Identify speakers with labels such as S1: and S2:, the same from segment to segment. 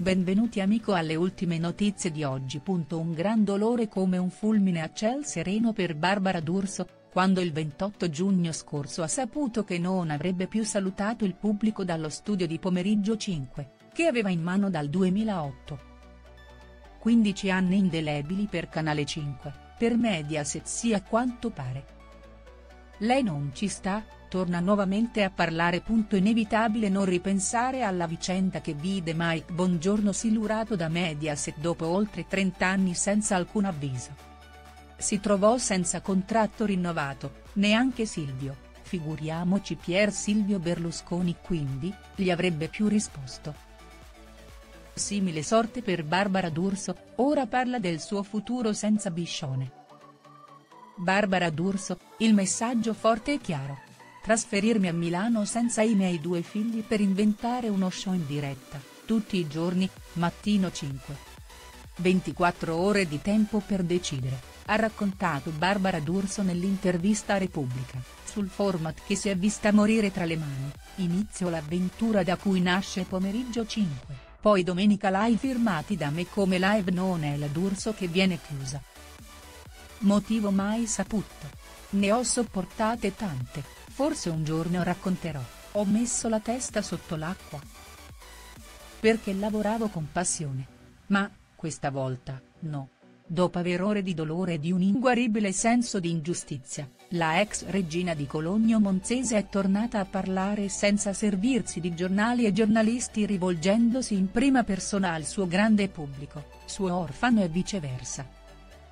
S1: benvenuti amico alle ultime notizie di oggi. Un gran dolore come un fulmine a ciel sereno per Barbara D'Urso, quando il 28 giugno scorso ha saputo che non avrebbe più salutato il pubblico dallo studio di Pomeriggio 5, che aveva in mano dal 2008. 15 anni indelebili per Canale 5, per Mediaset sì a quanto pare. Lei non ci sta, torna nuovamente a parlare. Inevitabile non ripensare alla vicenda che vide Mike Bongiorno silurato da Mediaset dopo oltre 30 anni senza alcun avviso. Si trovò senza contratto rinnovato, neanche Silvio, figuriamoci Pier Silvio Berlusconi quindi, gli avrebbe più risposto. Simile sorte per Barbara D'Urso, ora parla del suo futuro senza Biscione. Barbara D'Urso, il messaggio forte e chiaro trasferirmi a Milano senza i miei due figli per inventare uno show in diretta, tutti i giorni, mattino 5. 24 ore di tempo per decidere, ha raccontato Barbara D'Urso nell'intervista a Repubblica, sul format che si è vista morire tra le mani, inizio l'avventura da cui nasce Pomeriggio 5, poi Domenica Live firmati da me come live non è la D'Urso che viene chiusa. Motivo mai saputo. Ne ho sopportate tante, Forse un giorno racconterò, ho messo la testa sotto l'acqua. Perché lavoravo con passione. Ma, questa volta, no. Dopo aver ore di dolore e di un inguaribile senso di ingiustizia, la ex regina di Cologno Monzese è tornata a parlare senza servirsi di giornali e giornalisti rivolgendosi in prima persona al suo grande pubblico, suo orfano e viceversa.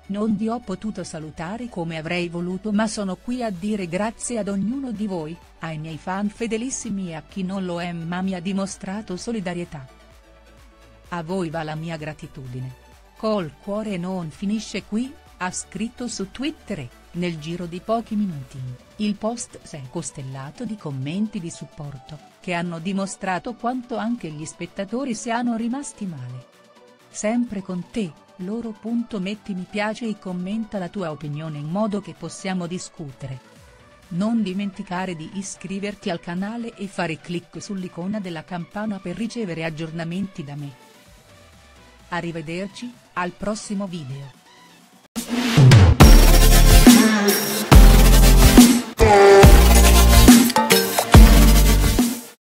S1: Non vi ho potuto salutare come avrei voluto ma sono qui a dire grazie ad ognuno di voi, ai miei fan fedelissimi e a chi non lo è ma mi ha dimostrato solidarietà. A voi va la mia gratitudine. Col cuore non finisce qui, ha scritto su Twitter nel giro di pochi minuti, il post si è costellato di commenti di supporto, che hanno dimostrato quanto anche gli spettatori siano rimasti male. Sempre con te, loro. Metti mi piace e commenta la tua opinione in modo che possiamo discutere. Non dimenticare di iscriverti al canale e fare clic sull'icona della campana per ricevere aggiornamenti da me. Arrivederci, al prossimo video.